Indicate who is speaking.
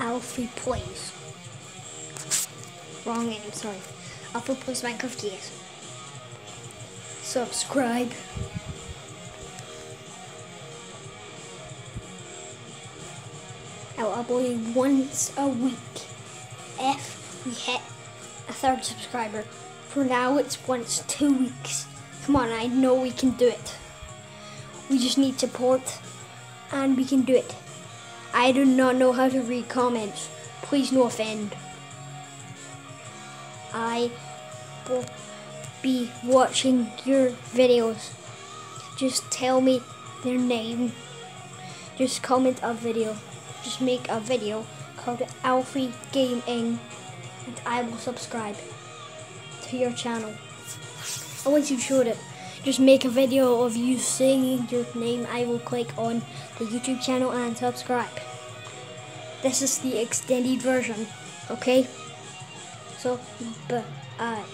Speaker 1: Alfie Plays. Wrong name, sorry. Alfie Plays Minecraft, yes. Subscribe. I'll upload once a week if we hit a third subscriber. For now, it's once two weeks. Come on, I know we can do it. We just need support and we can do it. I do not know how to read comments. Please no offend. I will be watching your videos. Just tell me their name. Just comment a video. Just make a video called Alfie Gaming and I will subscribe to your channel. I want you to showed it, just make a video of you saying your name. I will click on the YouTube channel and subscribe. This is the extended version, okay? So, bye.